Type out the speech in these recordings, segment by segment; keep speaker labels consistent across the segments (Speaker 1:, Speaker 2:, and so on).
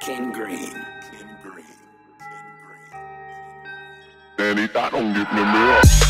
Speaker 1: Ken Green.
Speaker 2: Danny, that don't me milk.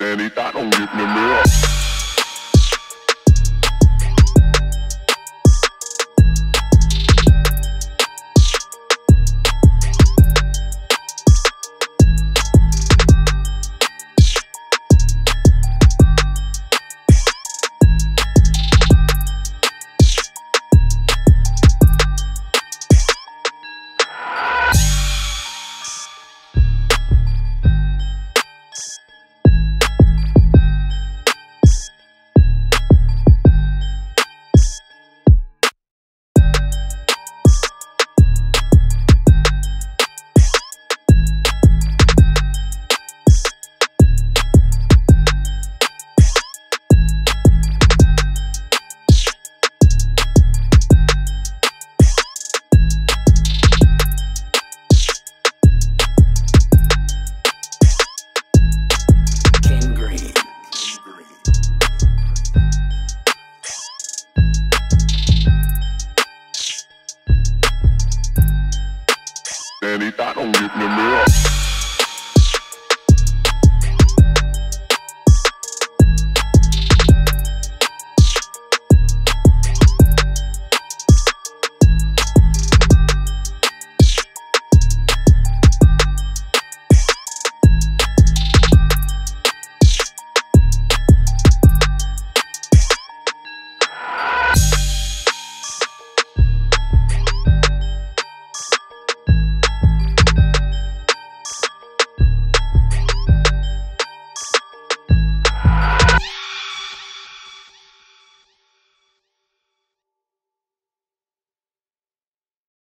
Speaker 2: Danny, that don't give me milk. That don't give me milk.